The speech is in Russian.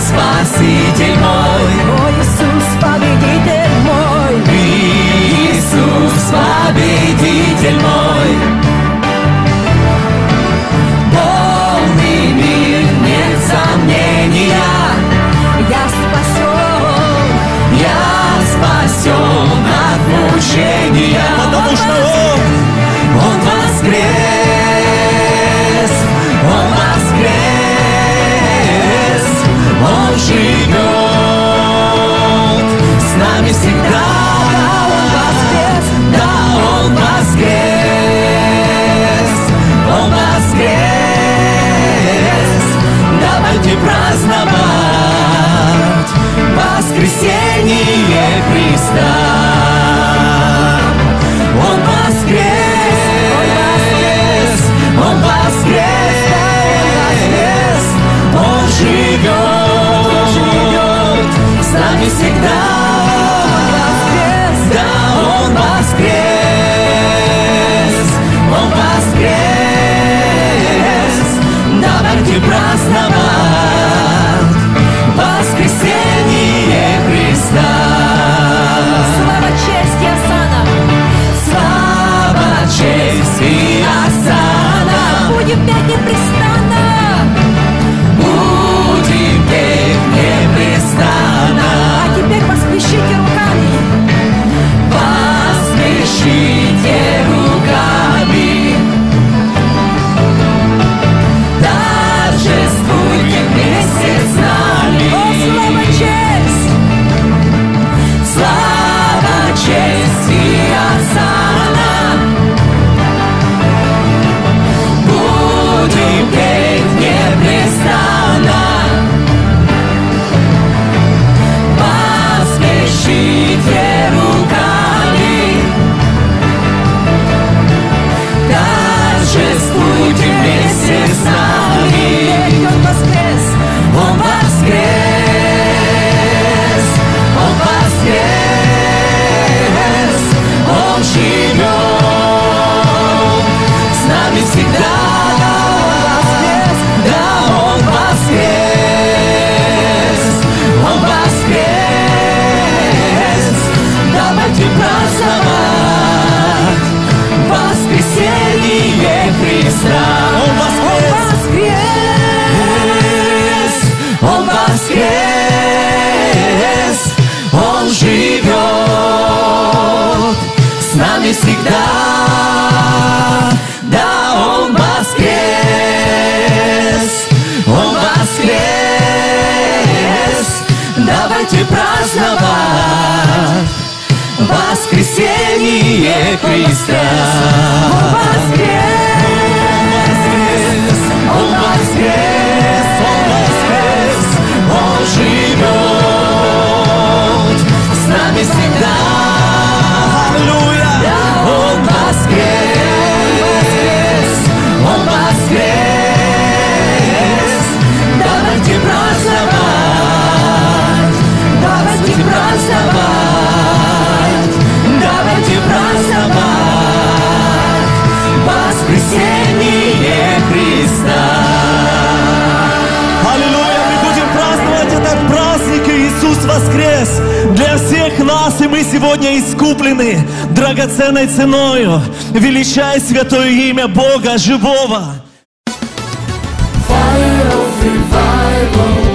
Спаситель мой. нами всегда. Давайте праздновать Воскресение Христа. Воскресенье! воскрес для всех нас, и мы сегодня искуплены драгоценной ценою. Величай святое имя Бога живого. Fire of revival.